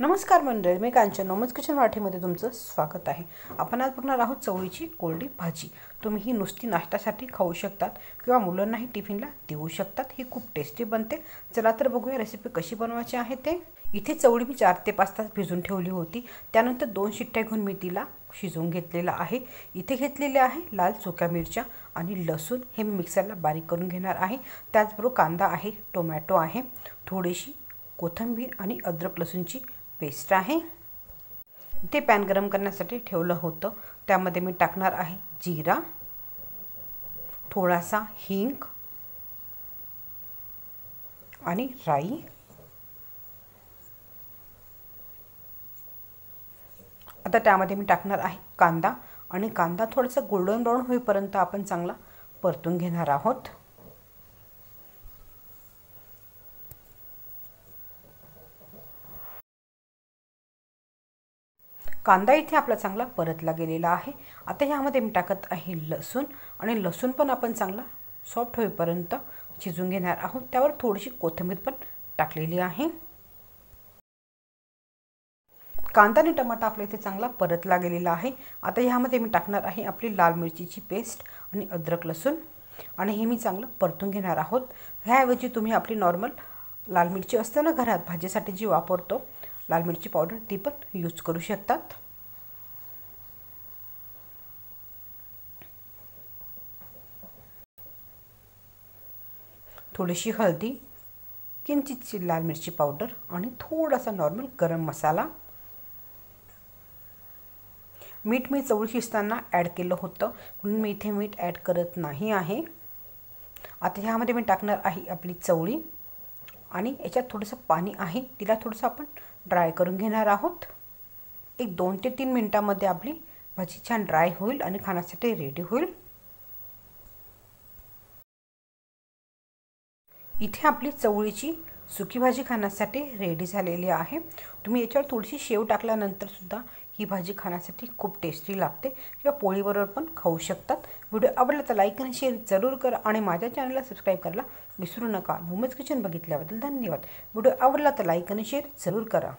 नमस्कार मंडळी मी कांचन. नोमज किचन मराठीमध्ये तुमचं स्वागत आहे. आपण आज बघणार आहोत चवळीची कोरडी भाजी. तुम्ही ही नुसती नाश्त्यासाठी खाऊ शकतात किंवा मुलांनाही टिफिनला देऊ शकतात. ही खूप टेस्टी बनते. चला तर बघूया रेसिपी कशी बनवायची आहे ते. इथे चवळी मी चार ते पाच तास भिजून ठेवली होती. त्यानंतर दोन शिट्ट्या घेऊन मी तिला शिजवून घेतलेला आहे. इथे घेतलेले आहे लाल सुक्या मिरच्या आणि लसूण हे मी मिक्सरला बारीक करून घेणार आहे. त्याचबरोबर कांदा आहे टोमॅटो आहे थोडीशी कोथिंबीर आणि अद्रक लसूणची पेस्ट आहे. ते पॅन गरम करण्यासाठी ठेवलं होतं. त्यामध्ये मी टाकणार आहे जिरा थोडासा हिंग आणि राई. आता त्यामध्ये मी टाकणार आहे कांदा आणि कांदा थोडासा गोल्डन ब्राऊन होईपर्यंत आपण चांगला परतून घेणार आहोत. कांदा इथे आपला चांगला परतला गेलेला आहे. आता ह्यामध्ये मी टाकत आहे लसूण आणि लसूण पण आपण चांगला सॉफ्ट होईपर्यंत शिजून घेणार आहोत. त्यावर थोडीशी कोथिंबीर पण टाकलेली आहे. कांदा आणि टमाटा आपल्या इथे चांगला परतला गेलेला आहे. आता ह्यामध्ये मी टाकणार आहे आपली लाल मिरचीची पेस्ट आणि अद्रक लसूण. आणि हे मी चांगलं परतून घेणार आहोत. ह्याऐवजी तुम्ही आपली नॉर्मल लाल मिरची असते ना घरात भाजीसाठी जी वापरतो लाल मिरची पावडर ती पण यूज करू शकतात. थोडीशी हळदी किंचितची लाल मिरची पावडर आणि थोडासा नॉर्मल गरम मसाला. मीठ मी चवळी शिजताना ॲड केलं होतं म्हणून मी इथे मीठ ॲड करत नाही आहे. आता ह्यामध्ये मी टाकणार आहे आपली चवळी आणि याच्यात थोडंसं पाणी आहे तिला थोडंसं आपण ड्राय करून घेणार आहोत. एक दोन ते तीन मिनटामध्ये आपली भाजी छान ड्राय होईल आणि खाण्यासाठी रेडी होईल. इथे आपली चवळीची सुकी भाजी खाण्यासाठी रेडी झालेली आहे. तुम्ही याच्यावर थोडीशी शेव टाकल्यानंतरसुद्धा ही भाजी खाण्यासाठी खूप टेस्टी लागते किंवा पोळीबरोबर पण खाऊ शकतात. व्हिडिओ आवडला तर लाईक आणि शेअर जरूर करा आणि माझ्या चॅनलला सबस्क्राईब करायला विसरू नका. नोमज किचन बघितल्याबद्दल धन्यवाद. व्हिडिओ आवडला तर लाईक आणि शेअर जरूर करा.